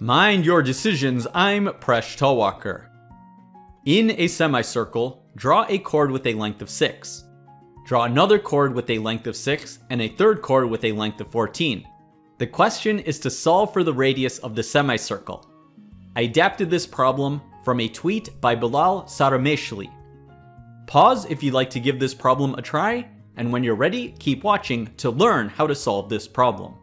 Mind your decisions, I'm Presh Talwalkar. In a semicircle, draw a chord with a length of 6. Draw another chord with a length of 6 and a third chord with a length of 14. The question is to solve for the radius of the semicircle. I adapted this problem from a tweet by Bilal Sarımeşeli. Pause if you'd like to give this problem a try, and when you're ready, keep watching to learn how to solve this problem.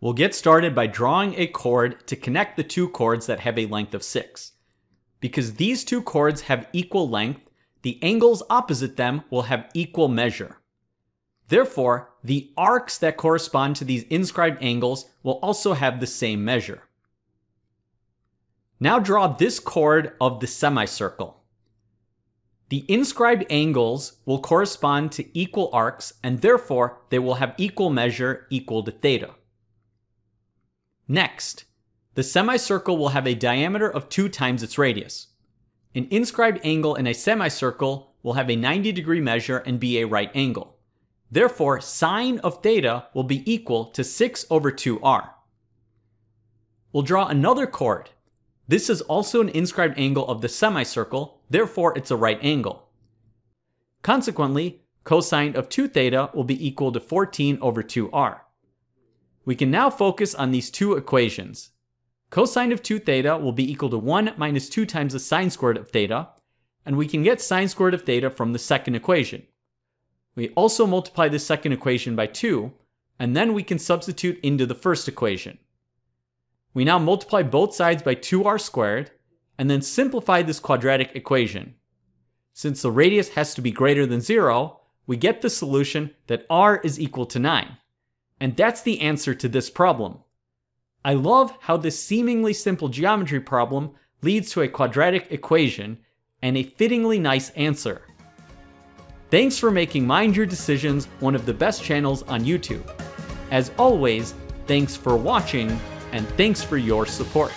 We'll get started by drawing a chord to connect the two chords that have a length of 6. Because these two chords have equal length, the angles opposite them will have equal measure. Therefore, the arcs that correspond to these inscribed angles will also have the same measure. Now draw this chord of the semicircle. The inscribed angles will correspond to equal arcs and therefore they will have equal measure equal to theta. Next, the semicircle will have a diameter of 2 times its radius. An inscribed angle in a semicircle will have a 90 degree measure and be a right angle. Therefore, sine of theta will be equal to 6 over 2r. We'll draw another chord. This is also an inscribed angle of the semicircle, therefore it's a right angle. Consequently, cosine of 2 theta will be equal to 14 over 2r. We can now focus on these two equations. Cosine of 2 theta will be equal to 1 minus 2 times the sine squared of theta, and we can get sine squared of theta from the second equation. We also multiply the second equation by 2, and then we can substitute into the first equation. We now multiply both sides by 2r squared, and then simplify this quadratic equation. Since the radius has to be greater than 0, we get the solution that r is equal to 9. And that's the answer to this problem. I love how this seemingly simple geometry problem leads to a quadratic equation and a fittingly nice answer. Thanks for making Mind Your Decisions one of the best channels on YouTube. As always, thanks for watching and thanks for your support.